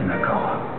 in the car.